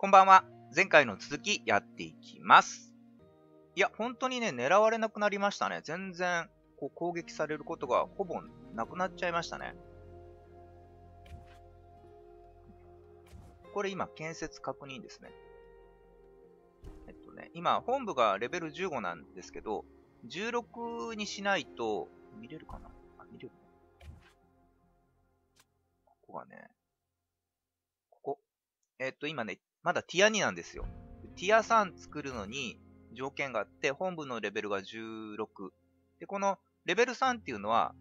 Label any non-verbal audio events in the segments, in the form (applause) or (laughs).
こんばんは。前回の続きやっていきます。いや、本当にね、狙われなくなりましたね。全然、こう攻撃されることがほぼなくなっちゃいましたね。これ今、建設確認ですね。えっとね、今、本部がレベル15なんですけど、16にしないと、見れるかな？あ、見れるここがね、ここ。えっと、今ね、まだティア2なんですよ。ティア3作るのに条件があって、本部のレベルが16。で、このレベル3っていうのは、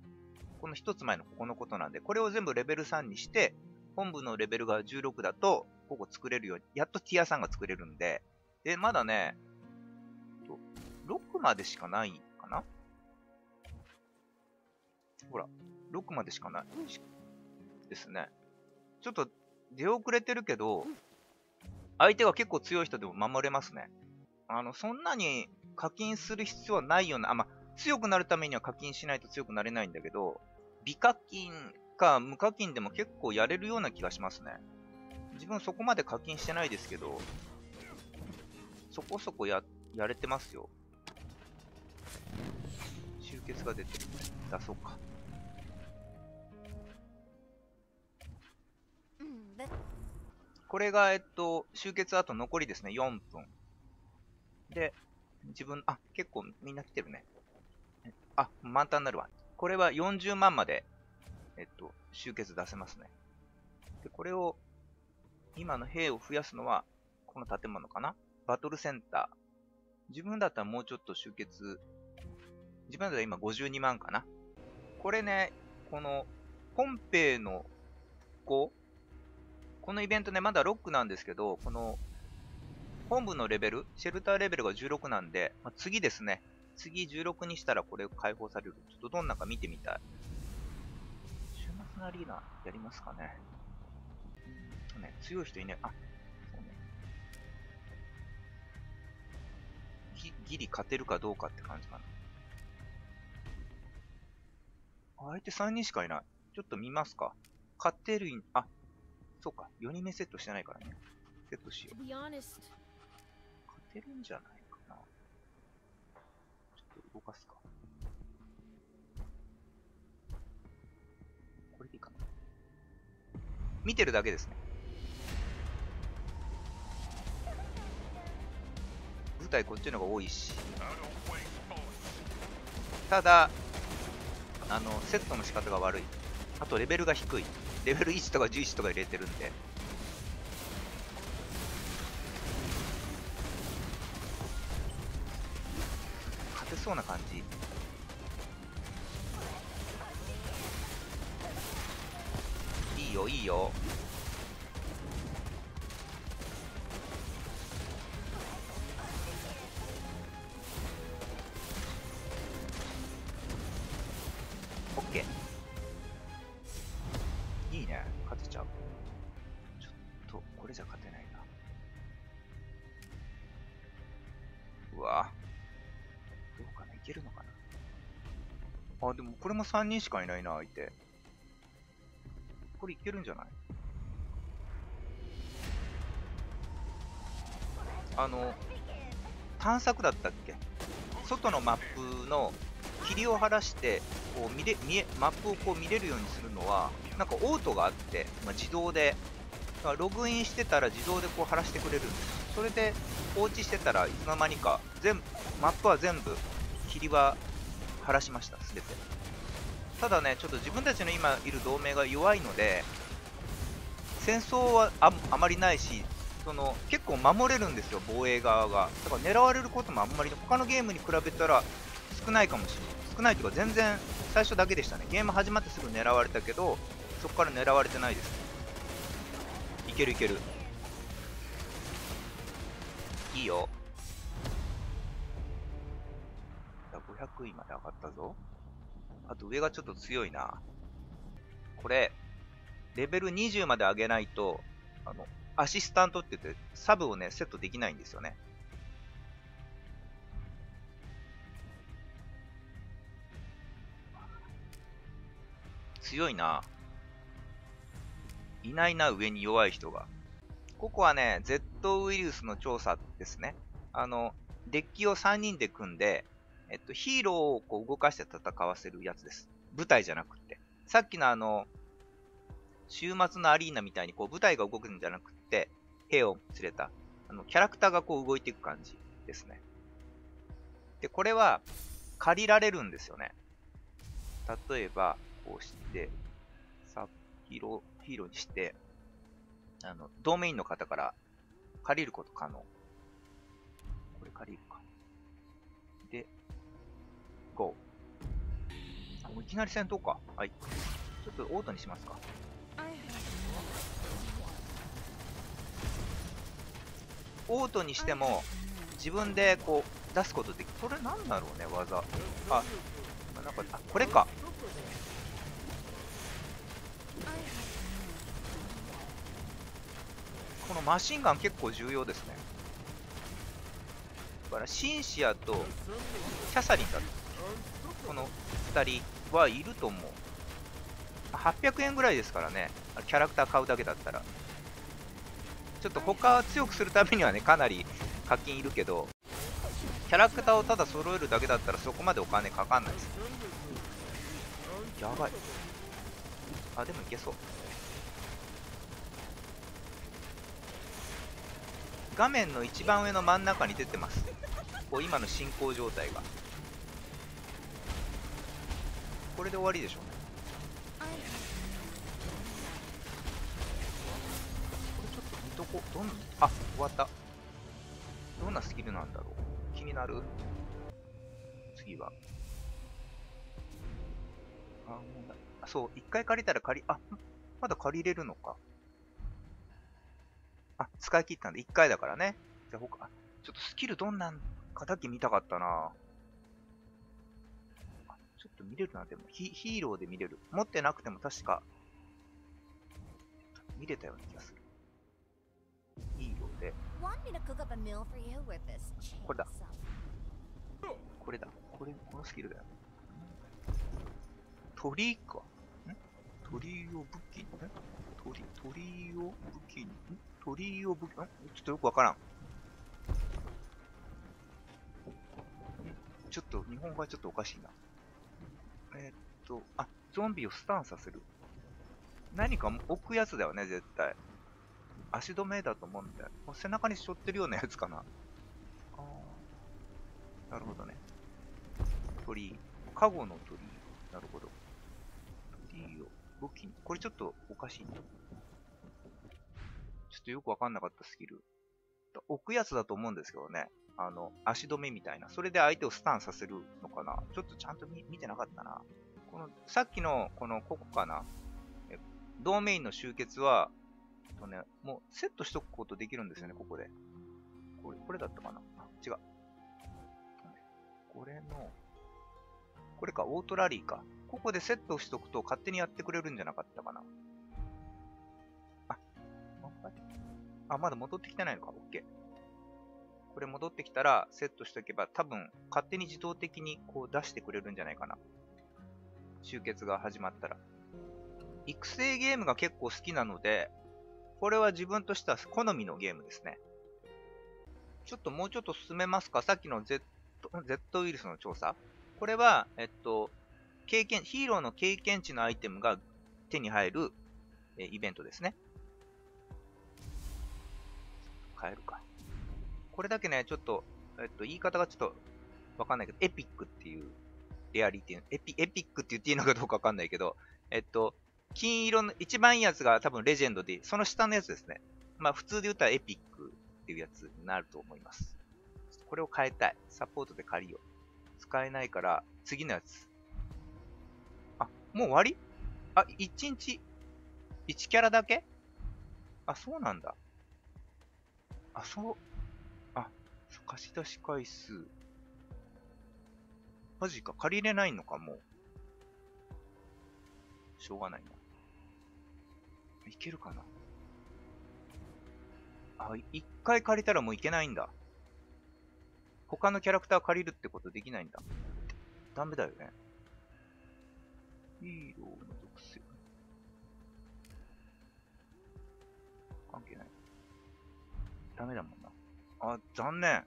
この一つ前のここのことなんで、これを全部レベル3にして、本部のレベルが16だと、ここ作れるように、やっとティア3が作れるんで、で、まだね、6までしかないかなほら、6までしかないですね。ちょっと出遅れてるけど、相手が結構強い人でも守れますね。あの、そんなに課金する必要はないような、あ、ま、強くなるためには課金しないと強くなれないんだけど、微課金か無課金でも結構やれるような気がしますね。自分そこまで課金してないですけど、そこそこや、やれてますよ。集結が出てる。出そうか。これが、えっと、集結あと残りですね、4分。で、自分、あ、結構みんな来てるね。あ、満タンになるわ。これは40万まで、えっと、集結出せますね。で、これを、今の兵を増やすのは、この建物かな？バトルセンター。自分だったらもうちょっと集結、自分だったら今52万かな？これね、この、本兵の子、このイベントね、まだロックなんですけど、この、本部のレベル、シェルターレベルが16なんで、まあ、次ですね。次16にしたらこれ解放される。ちょっとどんなか見てみたい。週末のアリーナやりますかね。ね強い人いね、あ、そうね。ぎギリ勝てるかどうかって感じかな。相手3人しかいない。ちょっと見ますか。勝てるん、あ、そうか。4人目セットしてないからね。セットしよう。勝てるんじゃないかな。ちょっと動かすか。これでいいかな。見てるだけですね。舞台こっちの方が多いし。ただ、あの、セットの仕方が悪い。あとレベルが低い。レベル1とか11とか入れてるんで。勝てそうな感じ。いいよ、いいよ。うわどうかな、いけるのかな。あ、でもこれも3人しかいないな、相手。これいけるんじゃない？あの、探索だったっけ？外のマップの霧を晴らしてこう見れ見えマップをこう見れるようにするのはなんかオートがあって、まあ、自動でログインしてたら自動でこう晴らしてくれるんですそれで放置してたらいつの間にか全部マップは全部霧は晴らしましたすべて。ただねちょっと自分たちの今いる同盟が弱いので戦争はああまりないしその結構守れるんですよ防衛側が。だから狙われることもあんまり他のゲームに比べたら少ないかもしれない。少ないというか全然最初だけでしたね。ゲーム始まってすぐ狙われたけどそこから狙われてないです。いけるいける。いいよ500位まで上がったぞあと上がちょっと強いなこれレベル20まで上げないとあのアシスタントって言ってサブをねセットできないんですよね強いな。いないな、上に弱い人が。ここはね、Z ウイルスの調査ですね。あの、デッキを3人で組んで、えっと、ヒーローをこう動かして戦わせるやつです。舞台じゃなくて。さっきのあの、週末のアリーナみたいにこう舞台が動くんじゃなくて、兵を連れた、あの、キャラクターがこう動いていく感じですね。で、これは借りられるんですよね。例えば、こうして、さヒーロー、ヒーローにして、あの、ドーメインの方から借りること可能。これ借りるか。で、GO。あ、もういきなり戦闘か。はい。ちょっとオートにしますか。オートにしても、自分でこう、出すことできこれなんだろうね、技。あ、なんか、あ、これか。このマシンガン結構重要ですね。だから、シンシアとキャサリンだ。この2人はいると思う。800円ぐらいですからね。キャラクター買うだけだったら。ちょっと他強くするためにはね、かなり課金いるけど、キャラクターをただ揃えるだけだったらそこまでお金かかんないです。やばい。あ、でもいけそう。画面の一番上の真ん中に出てます。こう今の進行状態が。これで終わりでしょうね。これちょっと見とこ、どん、あ、終わった。どんなスキルなんだろう。気になる。次は。あ、もうあそう、一回借りたら借り、あ、まだ借りれるのか。あ、使い切ったんで、1回だからね。じゃあ他、ちょっとスキルどんなんかだけ見たかったなあ、ちょっと見れるな、でもヒ。ヒーローで見れる。持ってなくても確か、見れたような気がする。ヒーローで。これだ。これだ。これ、このスキルだよ。鳥か。ん？鳥を武器、ん？鳥、鳥を武器に、ん？鳥居を武器、んちょっとよくわからん。ちょっと、日本語はちょっとおかしいな。えー、っと、あ、ゾンビをスタンさせる。何か置くやつだよね、絶対。足止めだと思うんだよ。背中に背負ってるようなやつかな。あなるほどね。鳥居。カゴの鳥居。なるほど。鳥居を武器。これちょっとおかしいな。とよくわかんなかったスキル。置くやつだと思うんですけどね。あの、足止めみたいな。それで相手をスタンさせるのかな。ちょっとちゃんと見てなかったな。この、さっきの、この、ここかな。ドーメインの集結は、とね、もうセットしとくことできるんですよね、ここで。これ、これだったかなあ、違う。これの、これか、オートラリーか。ここでセットしとくと勝手にやってくれるんじゃなかったかな。あ、まだ戻ってきてないのか、OK。これ戻ってきたらセットしとけば多分勝手に自動的にこう出してくれるんじゃないかな。集結が始まったら。育成ゲームが結構好きなので、これは自分としては好みのゲームですね。ちょっともうちょっと進めますか？さっきの Z, Z ウイルスの調査。これは、えっと、経験、ヒーローの経験値のアイテムが手に入る、えイベントですね。変えるか。これだけね、ちょっと、えっと、言い方がちょっとわかんないけど、エピックっていうレアリティ、エピ、エピックって言っていいのかどうかわかんないけど、えっと、金色の、一番いいやつが多分レジェンドで、その下のやつですね。まあ普通で言ったらエピックっていうやつになると思います。これを変えたい。サポートで借りよう。使えないから、次のやつ。あ、もう終わり？あ、1日、1キャラだけ？あ、そうなんだ。あ、そう、あ、貸し出し回数。マジか、借りれないのか、もう。しょうがないな。いけるかなあ、一回借りたらもういけないんだ。他のキャラクター借りるってことできないんだ。ダメだよね。ヒーローの属性。関係ない。ダメだもんな。あ、残念。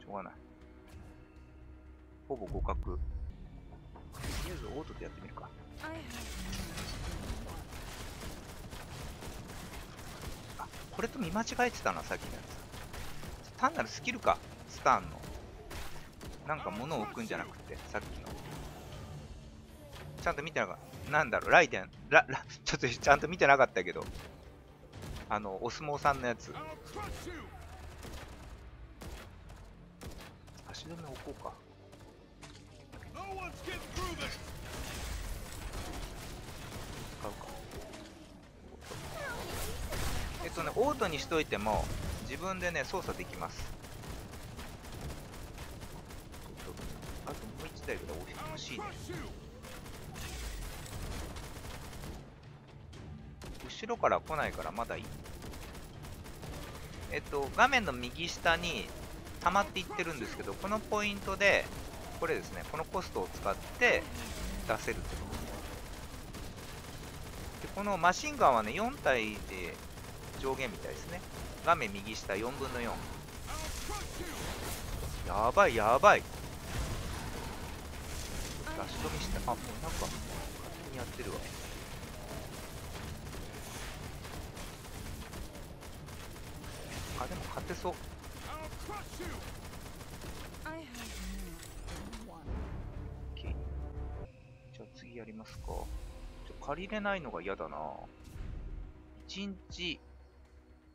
しょうがない。ほぼ互角。とりあえずオートでやってみるか。あ、これと見間違えてたな、さっきのやつ。単なるスキルか、スタンの。なんか物を置くんじゃなくて、さっきの。ちゃんと見てなかった。なんだろう、ライデン、ラ、ラ、ちょっとちゃんと見てなかったけど。あの、お相撲さんのやつ。足止め置こうか。使うか。えっとね、オートにしといても、自分でね、操作できます。あともう一台ぐらい欲しいね。後ろから来ないからまだいい。えっと、画面の右下に溜まっていってるんですけど、このポイントで、これですね、このコストを使って出せるってことです。で、このマシンガンはね、4体で上限みたいですね。画面右下4分の4。やばいやばい。出し止めして、あ、もうなんか、勝手にやってるわ。あ、でも勝てそう。I'll crush you! I have more than one. OK じゃあ次やりますか。ちょ借りれないのが嫌だな。1日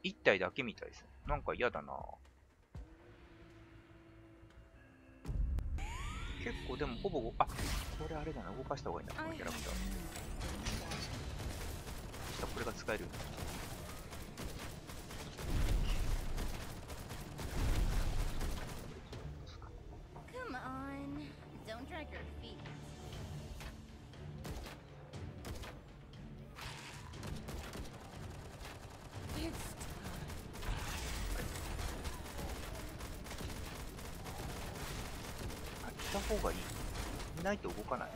1体だけみたいですね。なんか嫌だな。結構でもほぼ、あ、これあれだな。動かした方がいいな、このキャラクター。これが使えるようになった。方がいい。いないと動かない。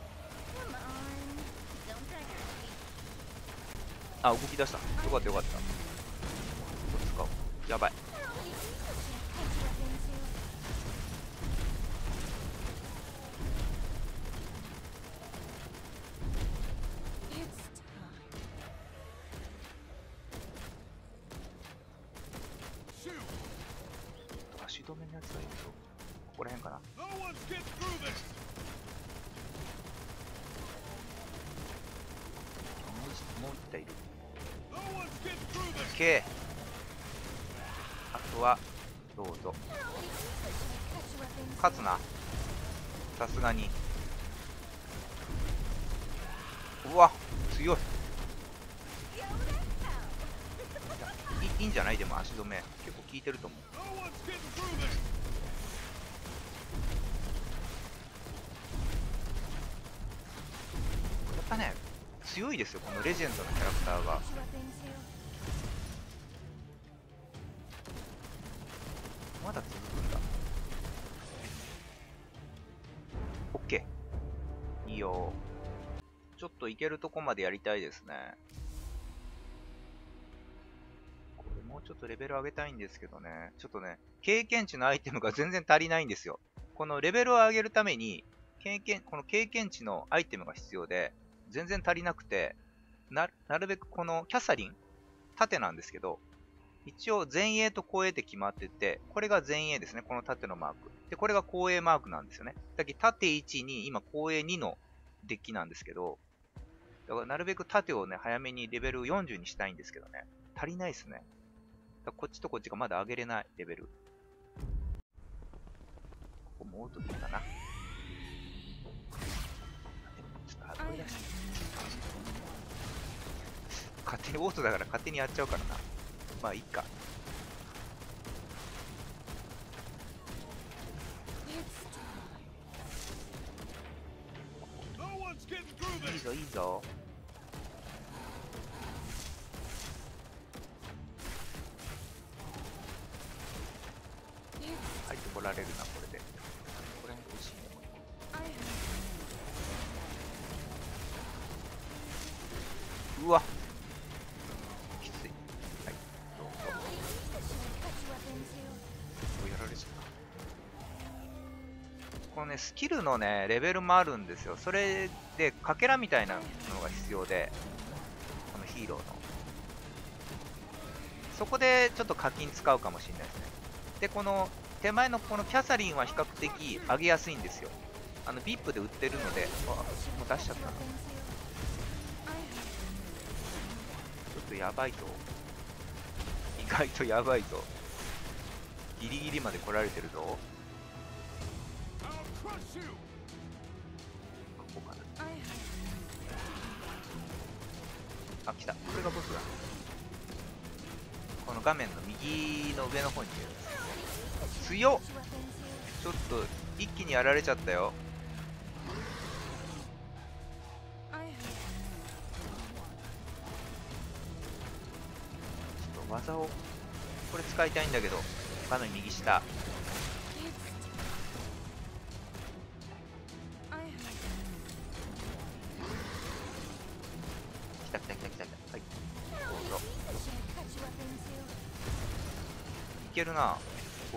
あ、動き出した。よかったよかった。これ使おう。やばい。足止めのやつがいるぞ。ここら辺かな。人い。る OK あとはどうぞ。勝つな。さすがに。うわ強い。いいんじゃない？でも足止め。結構効いてると思う。やったね強いですよ、このレジェンドのキャラクターが。まだ続くんだ。OK。いいよ。ちょっといけるとこまでやりたいですね。これもうちょっとレベル上げたいんですけどね。ちょっとね、経験値のアイテムが全然足りないんですよ。このレベルを上げるために、経験、この経験値のアイテムが必要で、全然足りなくて、な、なるべくこのキャサリン、縦なんですけど、一応前衛と後衛って決まってて、これが前衛ですね。この縦のマーク。で、これが後衛マークなんですよね。だけど縦1に今後衛2のデッキなんですけど、だからなるべく縦をね、早めにレベル40にしたいんですけどね。足りないですね。だこっちとこっちがまだ上げれないレベル。ここもオートでいいかな。ちょっと I 後出して。勝手にオートだから勝手にやっちゃうからな。まあいいか。いいぞいいぞ。ね、スキルのね、レベルもあるんですよ。それで、かけらみたいなのが必要で、このヒーローの。そこでちょっと課金使うかもしれないですね。で、この手前のこのキャサリンは比較的上げやすいんですよ。あの、VIP で売ってるので、もう出しちゃったな。ちょっとやばいと。意外とやばいと。ギリギリまで来られてるぞ。ここかな。あ、来た。これがボスだ。この画面の右の上の方にいる。強っちょっと一気にやられちゃったよ。ちょっと技を、これ使いたいんだけど、画面右下。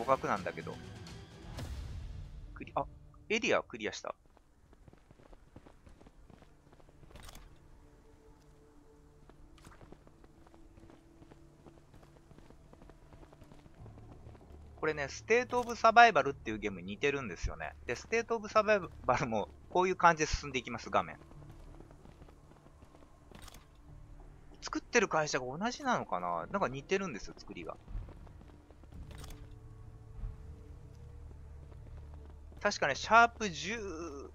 角なんだけど。クリ、あ、エリアクリアした？これね、 State of Survival っていうゲームに似てるんですよね。で、 State of Survival もこういう感じで進んでいきます、画面。作ってる会社が同じなのかな？なんか似てるんですよ、作りが。確かね、シャープ10、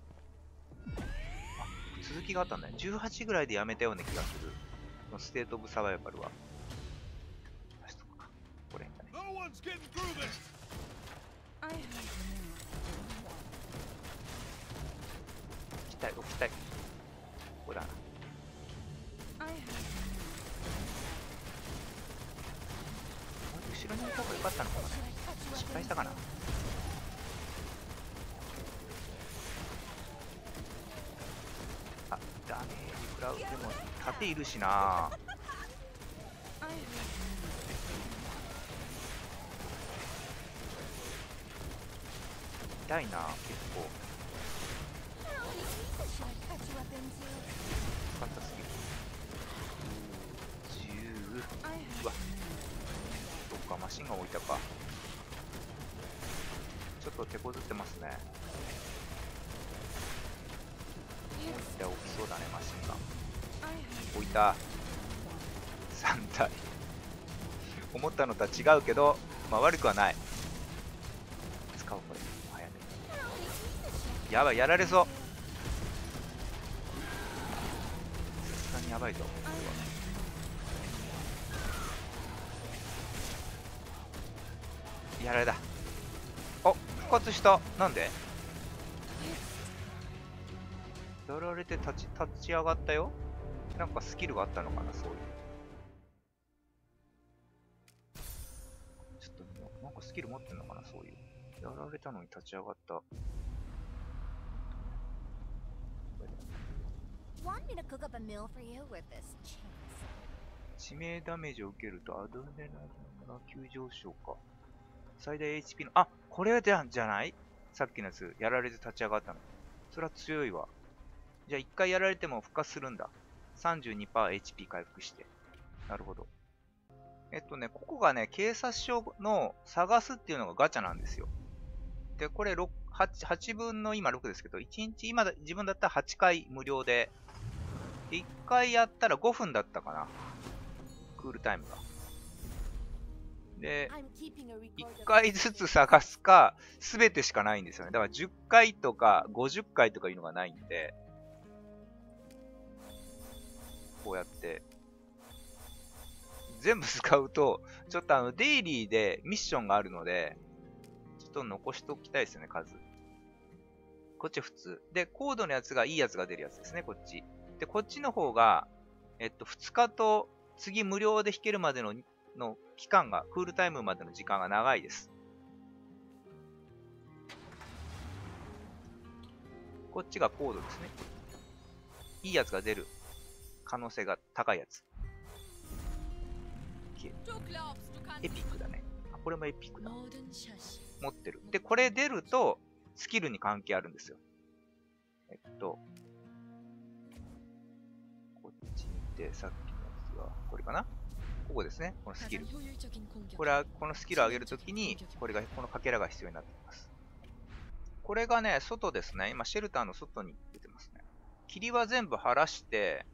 あ、続きがあったんだね。18ぐらいでやめたような気がする。この State of Survival は。これだね。置きたい、置きたい。ここだな。後ろにいた方が良かったのかな失敗したかなあ、ダメージ食らう。でも、盾いるしな痛いな結構。かったすぎる。10。うわ。そっか、マシンが置いたか。ちょっと手こずってますね。置いて置きそうだね、マシンが。置いた。3体。思ったのとは違うけど、まあ悪くはない。使おう、これ。早めに。やばい、やられそう。さすがにやばいぞ。やられだ。お、復活した。なんで？やられて立ち、立ち上がったよ。なんかスキルがあったのかな、そういう。ちょっと、なんかスキル持ってんのかな、そういう。やられたのに立ち上がった。致命ダメージを受けるとアドレナリンが急上昇か。最大 HP の、あ、これじゃじゃない？さっきのやつ、やられて立ち上がったの。それは強いわ。じゃあ一回やられても復活するんだ。32%HP 回復して。なるほど。えっとね、ここがね、警察署の探すっていうのがガチャなんですよ。で、これ6、8, 8分の今6ですけど、1日、今だ自分だったら8回無料で、で1回やったら5分だったかな。クールタイムが。で、I'm keeping a record 1 of 回ずつ探すか、すべてしかないんですよね。だから10回とか50回とかいうのがないんで、こうやって、全部使うと、ちょっとあの、デイリーでミッションがあるので、ちょっと残しておきたいですよね、数。こっち普通。で、コードのやつがいいやつが出るやつですね、こっち。で、こっちの方が、えっと、2日と次無料で弾けるまでのの期間が、クールタイムまでの時間が長いです。こっちがコードですね。いいやつが出る可能性が高いやつ。エピックだね。あ、これもエピックだ。持ってる。で、これ出ると、スキルに関係あるんですよ。えっと、こっち見て、さっきのやつは、これかな？ここですね。このスキル。これは、このスキルを上げるときに、これが、このかけらが必要になってきます。これがね、外ですね。今、シェルターの外に出てますね。霧は全部晴らして、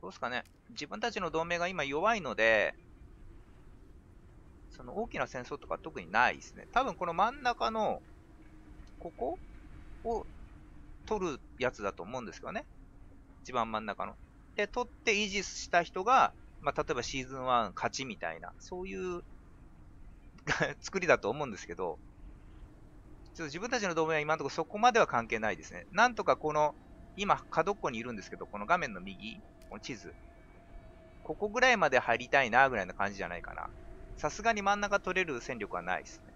どうですかね。自分たちの同盟が今弱いので、その大きな戦争とか特にないですね。多分この真ん中の、ここを取るやつだと思うんですけどね。一番真ん中の。で、取って維持した人が、まあ、例えばシーズン1勝ちみたいな、そういう (laughs) 作りだと思うんですけど、ちょっと自分たちの同盟は今のところそこまでは関係ないですね。なんとかこの、今角っこにいるんですけど、この画面の右、この地図。ここぐらいまで入りたいな、ぐらいな感じじゃないかな。さすがに真ん中取れる戦力はないですね。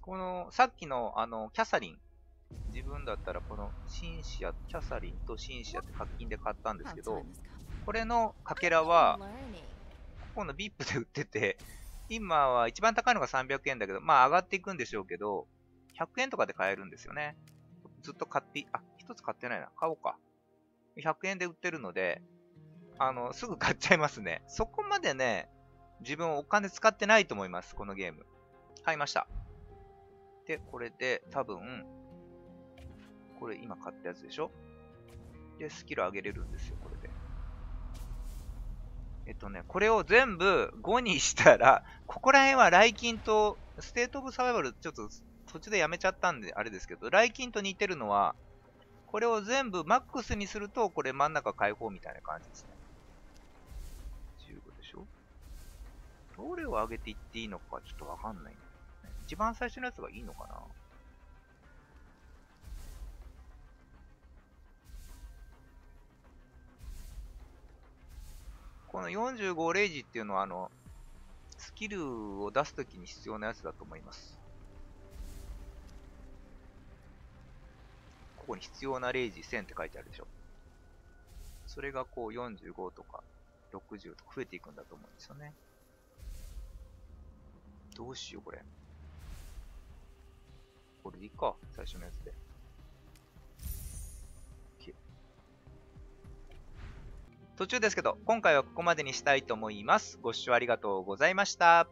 この、さっきの、あの、キャサリン。自分だったら、この、シンシア、キャサリンとシンシアって課金で買ったんですけど、これのかけらは、ここの VIP で売ってて、今は一番高いのが300円だけど、まあ上がっていくんでしょうけど、100円とかで買えるんですよね。ずっと買って、あ、一つ買ってないな。買おうか。100円で売ってるので、あの、すぐ買っちゃいますね。(laughs) そこまでね、自分お金使ってないと思います、このゲーム。買いました。で、これで多分、これ今買ったやつでしょ？で、スキル上げれるんですよ、これで。えっとね、これを全部5にしたら、(laughs) ここら辺はライキンと、ステートオブサバイバルちょっと途中でやめちゃったんであれですけど、ライキンと似てるのは、これを全部マックスにすると、これ真ん中開放みたいな感じですね。どれを上げていっていいのかちょっとわかんないね。一番最初のやつがいいのかな？この45レイジっていうのは、あの、スキルを出すときに必要なやつだと思います。ここに必要なレイジ1000って書いてあるでしょ。それがこう45とか60とか増えていくんだと思うんですよね。どうしよう、これ。これでいいか、最初のやつで。途中ですけど、今回はここまでにしたいと思います。ご視聴ありがとうございました。